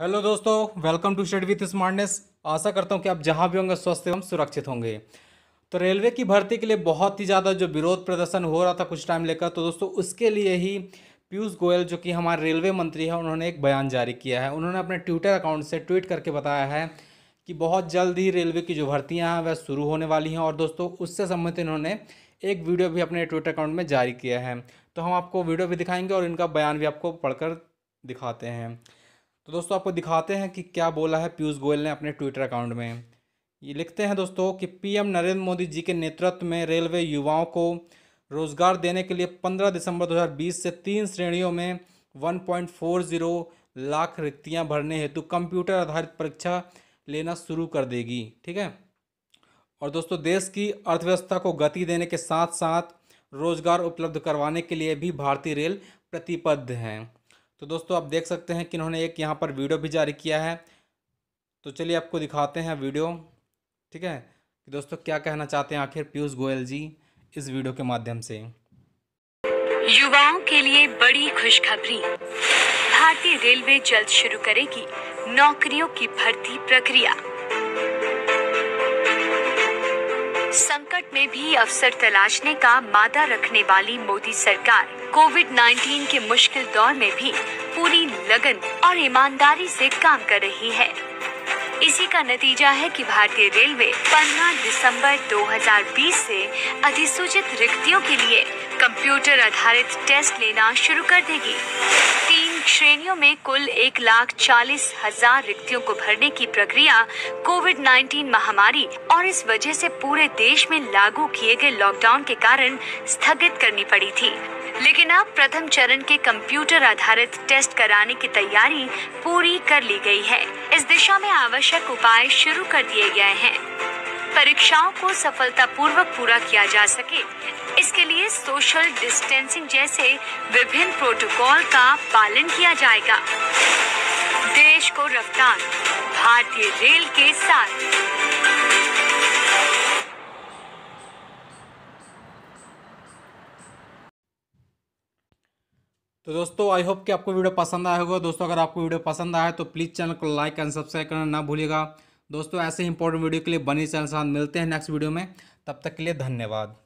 Hello दोस्तों welcome to study with smartness आशा करता हूँ कि आप जहाँ भी होंगे, स्वस्थ एवं सुरक्षित होंगे। तो रेलवे की भर्ती के लिए बहुत ही ज़्यादा जो विरोध प्रदर्शन हो रहा था कुछ टाइम लेकर तो दोस्तों उसके लिए ही पीयूष गोयल, जो कि हमारे रेलवे मंत्री हैं, उन्होंने एक बयान जारी किया है। उन्होंने अपने ट्विटर अकाउंट से ट्वीट करके बताया है कि बहुत जल्द ही रेलवे की जो भर्तियाँ हैं, वह शुरू होने वाली हैं। और दोस्तों, उससे संबंधित इन्होंने एक वीडियो भी अपने ट्विटर अकाउंट में जारी किया है। तो हम आपको वीडियो भी दिखाएँगे और इनका बयान भी आपको पढ़कर दिखाते हैं। तो दोस्तों आपको दिखाते हैं कि क्या बोला है पीयूष गोयल ने अपने ट्विटर अकाउंट में। ये लिखते हैं दोस्तों कि पीएम नरेंद्र मोदी जी के नेतृत्व में रेलवे युवाओं को रोज़गार देने के लिए 15 दिसंबर 2020 से तीन श्रेणियों में 1.40 लाख रिक्तियाँ भरने हेतु कंप्यूटर आधारित परीक्षा लेना शुरू कर देगी, ठीक है? और दोस्तों देश की अर्थव्यवस्था को गति देने के साथ साथ रोज़गार उपलब्ध करवाने के लिए भी भारतीय रेल प्रतिबद्ध हैं। तो दोस्तों, आप देख सकते हैं कि इन्होंने एक यहाँ पर वीडियो भी जारी किया है। तो चलिए आपको दिखाते हैं वीडियो, ठीक है? कि दोस्तों, क्या कहना चाहते हैं आखिर पीयूष गोयल जी इस वीडियो के माध्यम से? युवाओं के लिए बड़ी खुशखबरी। भारतीय रेलवे जल्द शुरू करेगी नौकरियों की भर्ती प्रक्रिया। संकट में भी अवसर तलाशने का मादा रखने वाली मोदी सरकार। कोविड 19 के मुश्किल दौर में भी पूरी लगन और ईमानदारी से काम कर रही है। इसी का नतीजा है कि भारतीय रेलवे 15 दिसंबर 2020 से अधिसूचित रिक्तियों के लिए कंप्यूटर आधारित टेस्ट लेना शुरू कर देगी। तीन श्रेणियों में कुल एक लाख चालीस हज़ार रिक्तियों को भरने की प्रक्रिया कोविड 19 महामारी और इस वजह से पूरे देश में लागू किए गए लॉकडाउन के कारण स्थगित करनी पड़ी थी। लेकिन अब प्रथम चरण के कंप्यूटर आधारित टेस्ट कराने की तैयारी पूरी कर ली गई है। इस दिशा में आवश्यक उपाय शुरू कर दिए गए हैं। परीक्षाओं को सफलतापूर्वक पूरा किया जा सके। इसके लिए सोशल डिस्टेंसिंग जैसे विभिन्न प्रोटोकॉल का पालन किया जाएगा। देश को रफ्तार, भारतीय रेल के साथ। तो दोस्तों आई होप कि आपको वीडियो पसंद आया होगा। दोस्तों, अगर आपको वीडियो पसंद आया तो प्लीज़ चैनल को लाइक एंड सब्सक्राइब करना ना भूलिएगा। दोस्तों, ऐसे इंपॉर्टेंट वीडियो के लिए बनी चैनल साथ मिलते हैं नेक्स्ट वीडियो में। तब तक के लिए धन्यवाद।